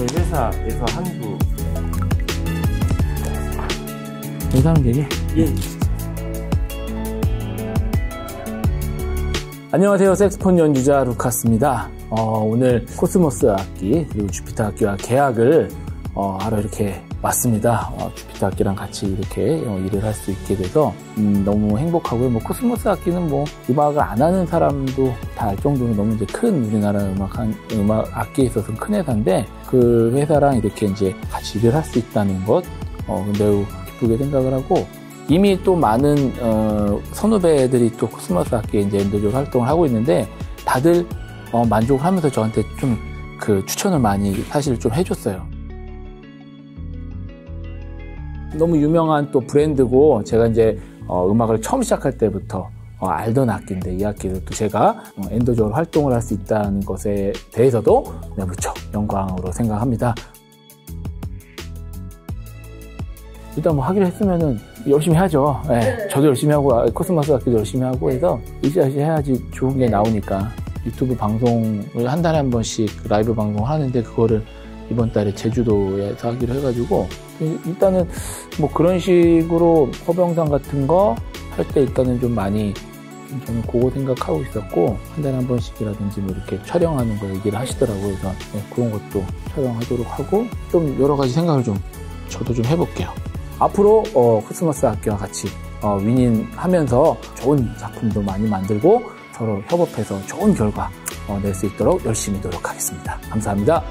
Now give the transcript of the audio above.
회사에서 한두 인사하면 되지? 예. 안녕하세요. 색소폰 연주자 루카스입니다. 어, 오늘 코스모스 악기 그리고 주피터 악기와 계약을 어, 하러 이렇게 왔습니다. 어, 주피터 악기랑 같이 이렇게 어, 일을 할 수 있게 돼서 음, 너무 행복하고요. 뭐 코스모스 악기는 뭐 음악을 안 하는 사람도 다 알 정도로 너무 이제 큰 우리나라 음악 한, 음악 악기에 있어서 큰 회사인데 그 회사랑 이렇게 이제 같이 일을 할 수 있다는 것 어, 매우 기쁘게 생각을 하고 이미 또 많은 어, 선후배들이 또 코스모스 악기에 이제 endorser 활동을 하고 있는데 다들 어, 만족을 하면서 저한테 좀 그 추천을 많이 사실 좀 해줬어요. 너무 유명한 또 브랜드고 제가 이제 어, 음악을 처음 시작할 때부터 어, 알던 악기인데 이 악기도 또 제가 어, endorser로 활동을 할 수 있다는 것에 대해서도 네, 무척 영광으로 생각합니다. 일단 뭐 하기로 했으면은 열심히 하죠. 예, 저도 열심히 하고 아, 코스모스 악기도 열심히 하고 해서 이제야지 해야지 좋은 게 나오니까 유튜브 방송을 한 달에 한 번씩 라이브 방송을 하는데 그거를 이번 달에 제주도에서 하기로 해가지고 일단은 뭐 그런 식으로 홍보 영상 같은 거 할 때 일단은 좀 많이 좀 저는 그거 생각하고 있었고 한 달에 한 번씩이라든지 뭐 이렇게 촬영하는 거 얘기를 하시더라고요. 그래서 네, 그런 것도 촬영하도록 하고 좀 여러 가지 생각을 좀 저도 좀 해볼게요. 앞으로 어, 코스모스 악기와 같이 어, 윈윈하면서 좋은 작품도 많이 만들고 서로 협업해서 좋은 결과 어, 낼수 있도록 열심히 노력하겠습니다. 감사합니다.